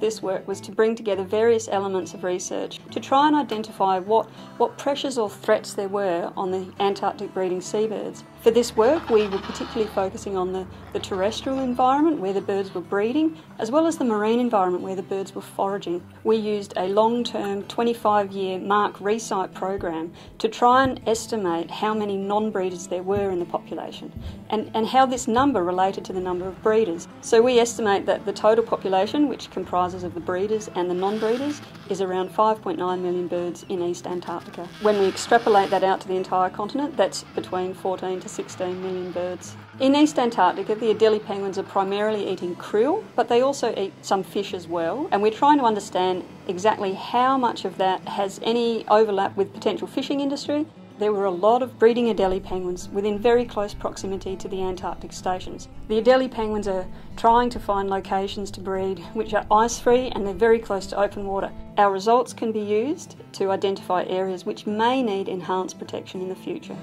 this work was to bring together various elements of research to try and identify what, what pressures or threats there were on the Antarctic breeding seabirds. For this work, we were particularly focusing on the, the terrestrial environment where the birds were breeding, as well as the marine environment where the birds were foraging. We used a long term 25 year mark resight program to try and estimate how many non breeders there were in the population and, and how this number related to the number of breeders. So we estimate that the total population, which comprises of the breeders and the non breeders, is around 5.9 million birds in East Antarctica. When we extrapolate that out to the entire continent, that's between 14 to 16 million birds. In East Antarctica, the Adelie penguins are primarily eating krill, but they also eat some fish as well. And we're trying to understand exactly how much of that has any overlap with potential fishing industry. There were a lot of breeding Adelie penguins within very close proximity to the Antarctic stations. The Adelie penguins are trying to find locations to breed which are ice free and they're very close to open water. Our results can be used to identify areas which may need enhanced protection in the future.